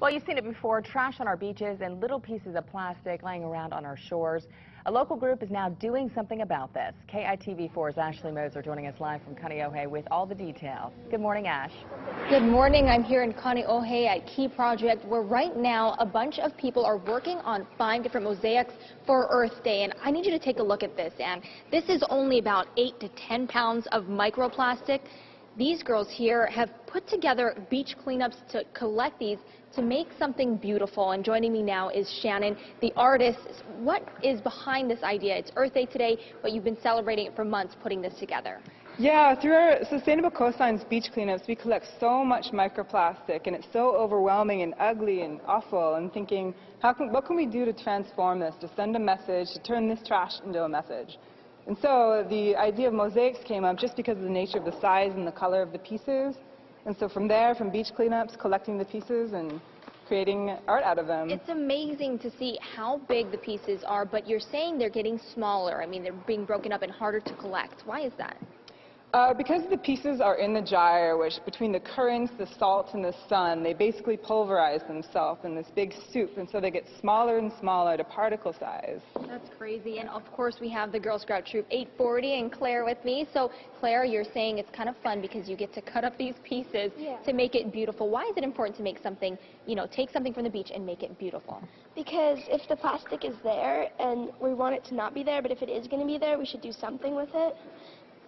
Well, you've seen it before, trash on our beaches and little pieces of plastic laying around on our shores. A local group is now doing something about this. KITV4's Ashley Moser joining us live from Kaneohe with all the details. Good morning, Ash. Good morning. I'm here in Kaneohe at Key Project, where right now a bunch of people are working on five different mosaics for Earth Day. And I need you to take a look at this, Anne. This is only about 8 to 10 pounds of microplastic. These girls here have put together beach cleanups to collect these to make something beautiful. And joining me now is Shannon, the artist. What is behind this idea? It's Earth Day today, but you've been celebrating it for months putting this together. Yeah, through our Sustainable Coastlines beach cleanups, we collect so much microplastic, and it's so overwhelming and ugly and awful, and thinking, how can, what can we do to transform this, to send a message, to turn this trash into a message? And so the idea of mosaics came up just because of the nature of the size and the color of the pieces. And so from there, from beach cleanups, collecting the pieces and creating art out of them. It's amazing to see how big the pieces are, but you're saying they're getting smaller. I mean, they're being broken up and harder to collect. Why is that? Uh, because the pieces are in the gyre, which between the currents, the salt, and the sun, they basically pulverize themselves in this big soup, and so they get smaller and smaller to particle size. That's crazy. And of course, we have the Girl Scout Troop 840 and Claire with me. So, Claire, you're saying it's kind of fun because you get to cut up these pieces yeah. to make it beautiful. Why is it important to make something, you know, take something from the beach and make it beautiful? Because if the plastic is there and we want it to not be there, but if it is going to be there, we should do something with it.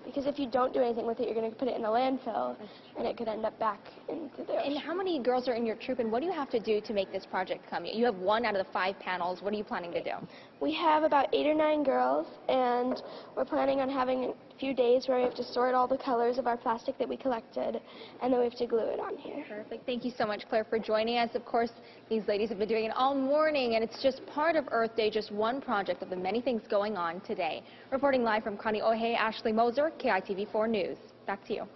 Because if you don't do anything with it, you're going to put it in a landfill, and it could end up back into the ocean. And how many girls are in your troop, and what do you have to do to make this project come? You have one out of the five panels. What are you planning to do? We have about eight or nine girls, and we're planning on having few days where we have to sort all the colors of our plastic that we collected, and then we have to glue it on here. Perfect. Thank you so much, Claire, for joining us. Of course, these ladies have been doing it all morning, and it's just part of Earth Day, just one project of the many things going on today. Reporting live from Kaneohe, Ashley Moser, KITV4 News. Back to you.